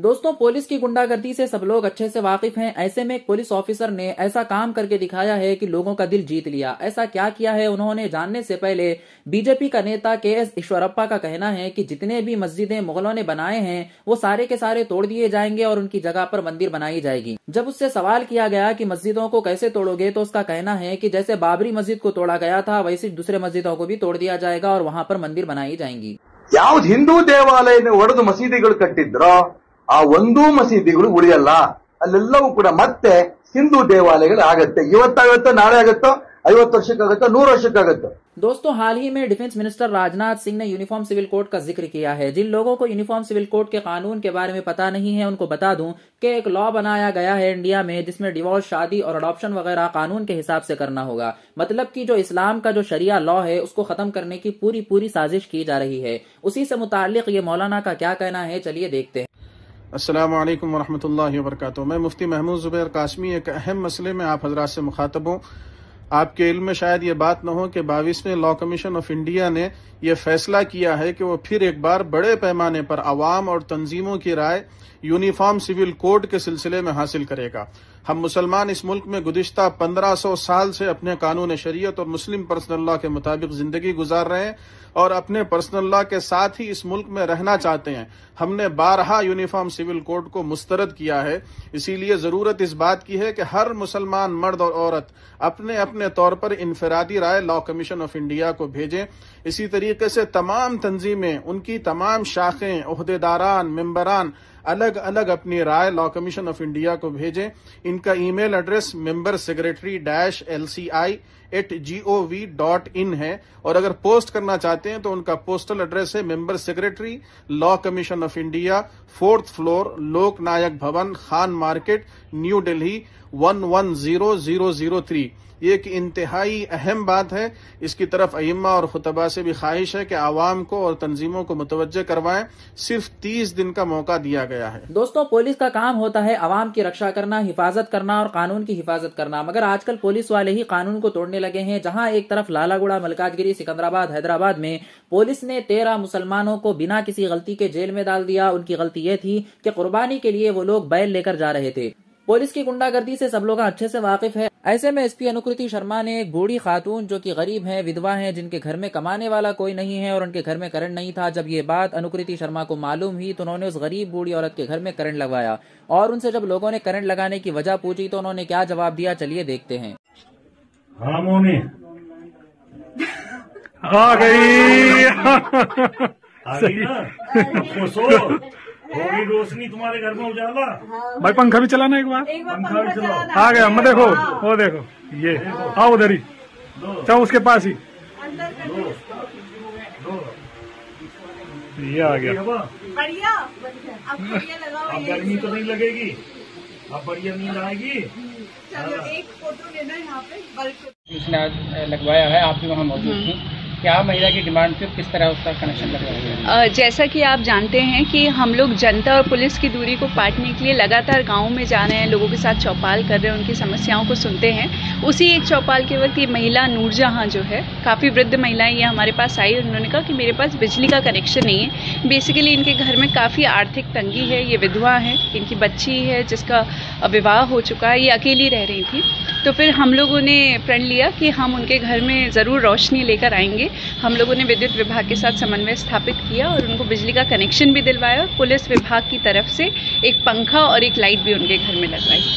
दोस्तों, पुलिस की गुंडागर्दी से सब लोग अच्छे से वाकिफ हैं। ऐसे में एक पुलिस ऑफिसर ने ऐसा काम करके दिखाया है कि लोगों का दिल जीत लिया। ऐसा क्या किया है, उन्होंने जानने से पहले बीजेपी का नेता के एस ईश्वरप्पा का कहना है कि जितने भी मस्जिदें मुगलों ने बनाए हैं, वो सारे के सारे तोड़ दिए जाएँगे और उनकी जगह पर मंदिर बनाई जाएगी। जब उससे सवाल किया गया की कि मस्जिदों को कैसे तोड़ोगे तो उसका कहना है की जैसे बाबरी मस्जिद को तोड़ा गया था, वैसे दूसरे मस्जिदों को भी तोड़ दिया जाएगा और वहाँ पर मंदिर बनाई जाएँगी। याव हिंदू देवालय में मसीद कटिद्रो ಆ ಒಂದೂ ಮಸೀದಿಗಳು ಉಳಿಯಲ್ಲ ಅಲ್ಲೆಲ್ಲವೂ ಕೂಡ ಮತ್ತೆ ಹಿಂದೂ ದೇವಾಲಯಗಳು ಆಗತ್ತೆ ಇವತ್ತಾಗತ್ತೋ ನಾಳೆ ಆಗತ್ತೋ ಐವತ್ತು ವರ್ಷಕ್ಕಾಗತ್ತೋ ನೂರು ವರ್ಷಕ್ಕಾಗತ್ತೋ दोस्तों हाल ही में डिफेंस मिनिस्टर राजनाथ सिंह ने यूनिफॉर्म सिविल कोड का जिक्र किया है जिन लोगों को यूनिफॉर्म सिविल कोड के कानून के बारे में पता नहीं है उनको बता दूं कि एक लॉ बनाया गया है इंडिया में जिसमें डिवोर्स शादी और अडॉप्शन वगैरह कानून के हिसाब से करना होगा मतलब कि जो इस्लाम का जो शरिया लॉ है उसको खत्म करने की पूरी पूरी साजिश की जा रही है उसी से मुतालिक ये मौलाना का क्या कहना है चलिए देखते हैं अस्सलाम वरहमल वर्क मैं मुफ्ती महमूद जुबैर काशमी एक अहम मसले में आप हजरात से मुखातब हूँ। आपके इल्म में शायद ये बात न हो कि बाईसवें लॉ कमीशन ऑफ़ इंडिया ने यह फैसला किया है कि वो फिर एक बार बड़े पैमाने पर आवाम और तंजीमों की राय यूनिफॉर्म सिविल कोड के सिलसिले में हासिल करेगा। हम मुसलमान इस मुल्क में गुजश्ता पंद्रह सौ साल से अपने कानून शरीयत और मुस्लिम पर्सनल लॉ के मुताबिक ज़िंदगी गुजार रहे हैं और अपने पर्सनल लॉ के साथ ही इस मुल्क में रहना चाहते हैं। हमने बारहा यूनिफॉर्म सिविल कोड को मुस्तरद किया है। इसीलिए ज़रूरत इस बात की है कि हर मुसलमान मर्द और औरत अपने अपने तौर पर इनफरादी राय लॉ कमीशन ऑफ़ इंडिया को भेजें। इसी तरीके से तमाम तंजीमें, उनकी तमाम शाखें अहदेदारान मेम्बरान अलग अलग अपनी राय लॉ कमीशन ऑफ़ इंडिया को भेजें। इनका email address member secretary dash L C I at G O V dot in है। और अगर पोस्ट करना चाहते हैं तो उनका पोस्टल एड्रेस है member secretary law commission of India fourth floor Lok Nayak Bhavan, Khan market, New Delhi one one zero zero zero three ये एक इंतहाई अहम बात है। इसकी तरफ़ अइम्मा और खुतबा से भी ख्वाहिश है कि आवाम को और तंजीमों को मुतवजह करवाएँ। सिर्फ़ तीस दिन का मौका दिया गया। है। दोस्तों, पुलिस का काम होता है आवाम की रक्षा करना, हिफाजत करना और कानून की हिफाजत करना। मगर आजकल पुलिस वाले ही कानून को तोड़ने लगे हैं। जहाँ एक तरफ़ लालागुड़ा, मलकाजगिरी, सिकंदराबाद, हैदराबाद में पुलिस ने तेरह मुसलमानों को बिना किसी गलती के जेल में डाल दिया। उनकी गलती ये थी कि कुर्बानी के लिए वो लोग बैल लेकर जा रहे थे। पुलिस की गुंडागर्दी से सब लोग अच्छे से वाकिफ है। ऐसे में एसपी अनुकृति शर्मा ने एक बूढ़ी खातून जो कि गरीब हैं विधवा हैं जिनके घर में कमाने वाला कोई नहीं है और उनके घर में करंट नहीं था जब ये बात अनुकृति शर्मा को मालूम हुई तो उन्होंने उस गरीब बूढ़ी औरत के घर में करंट लगवाया। और उनसे जब लोगों ने करंट लगाने की वजह पूछी तो उन्होंने क्या जवाब दिया चलिए देखते हैं। हाँ आ गई। आ गई ना? सो थोड़ी रोशनी तुम्हारे घर में उजाला। भाई पंखा भी चलाना एक बार? पंखा भी चलाओ। आ गया मैं देखो वो देखो ये आओ उधर ही। चाहो उसके पास ही। अंदर कर दो। इसको। ये आ गया। बढ़िया अब बढ़िया लगाओ अब ये गर्मी तो नहीं लगेगी। अब बढ़िया नींद आएगी। चलो एक फ़ोटो लेना यहाँ पे बल्ब। इसने आज लगवाया है आप भी वहाँ मौजूद थी क्या महिला की डिमांड थी किस तरह उसका कनेक्शन लगवाया जैसा कि आप जानते हैं कि हम लोग जनता और पुलिस की दूरी को पाटने के लिए लगातार गाँव में जा रहे हैं, लोगों के साथ चौपाल कर रहे हैं, उनकी समस्याओं को सुनते हैं। उसी एक चौपाल के वक्त ये महिला नूरजहाँ जो है, काफ़ी वृद्ध महिलाएँ ये हमारे पास आई उन्होंने कहा कि मेरे पास बिजली का कनेक्शन नहीं है। बेसिकली इनके घर में काफ़ी आर्थिक तंगी है, ये विधवा है, इनकी बच्ची है जिसका विवाह हो चुका है, ये अकेली रह रही थी। तो फिर हम लोगों ने प्रण लिया कि हम उनके घर में ज़रूर रोशनी लेकर आएँगे। हम लोगों ने विद्युत विभाग के साथ समन्वय स्थापित किया और उनको बिजली का कनेक्शन भी दिलवाया पुलिस विभाग की तरफ़ से एक पंखा और एक लाइट भी उनके घर में लगवाई।